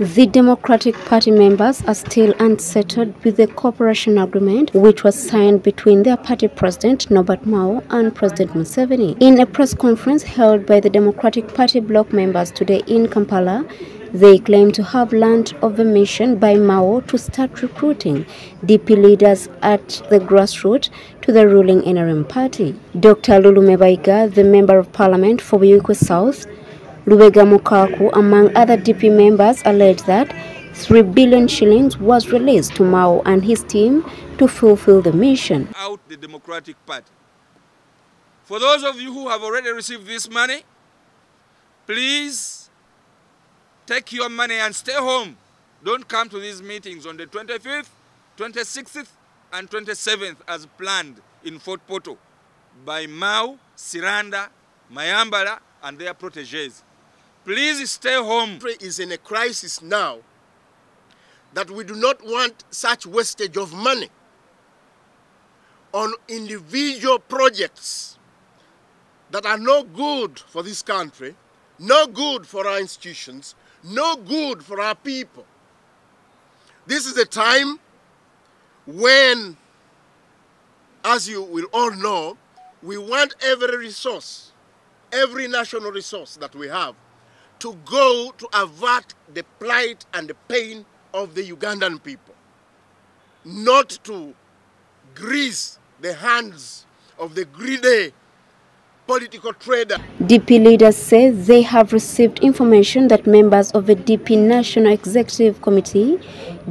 The Democratic Party members are still unsettled with the cooperation agreement which was signed between their party president Norbert Mao and President Museveni. In a press conference held by the Democratic Party bloc members today in Kampala, they claim to have learned of the mission by Mao to start recruiting DP leaders at the grassroots to the ruling NRM party. Dr. Lulume Bayiga, the Member of Parliament for Buikwe South, Lubega Mukaku, among other DP members, alleged that 3 billion shillings was released to Mao and his team to fulfill the mission. Out the Democratic Party. For those of you who have already received this money, please take your money and stay home. Don't come to these meetings on the 25th, 26th, and 27th as planned in Fort Portal by Mao, Siranda, Mayambala, and their proteges. Please stay home. Country is in a crisis now that we do not want such wastage of money on individual projects that are no good for this country, no good for our institutions, no good for our people. This is a time when, as you will all know, we want every resource, every national resource that we have to go to avert the plight and the pain of the Ugandan people, not to grease the hands of the greedy political trader. DP leaders say they have received information that members of the DP National Executive Committee,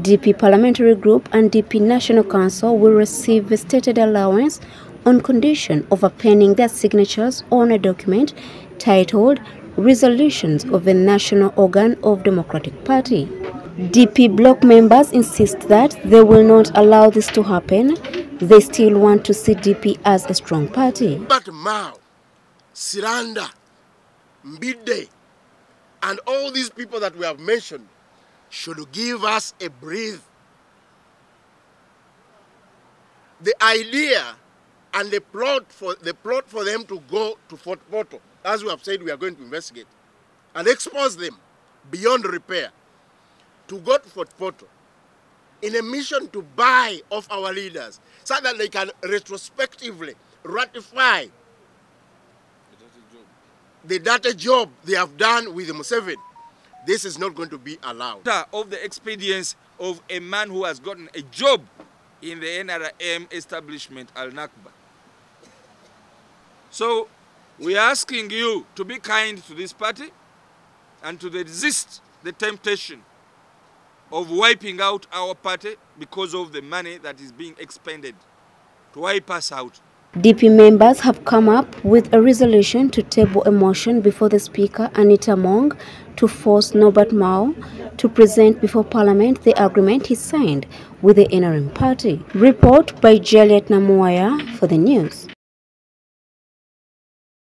DP Parliamentary Group and DP National Council will receive the stated allowance on condition of appending their signatures on a document titled resolutions of the national organ of Democratic Party. DP bloc members insist that they will not allow this to happen. They still want to see DP as a strong party. But Mao, Siranda, Mbidde, and all these people that we have mentioned should give us a breathe. The idea and the plot for the plot for them to go to Fort Portal as we have said, we are going to investigate and expose them beyond repair to go to Fort Portal in a mission to buy off our leaders so that they can retrospectively ratify the dirty job they have done with Museveni. This is not going to be allowed. Of the expedience of a man who has gotten a job in the NRM establishment, Al Nakba. So we are asking you to be kind to this party and to resist the temptation of wiping out our party because of the money that is being expended to wipe us out. DP members have come up with a resolution to table a motion before the Speaker, Anita Among, to force Norbert Mao to present before Parliament the agreement he signed with the NRM party. Report by Juliet Namuaya for the news.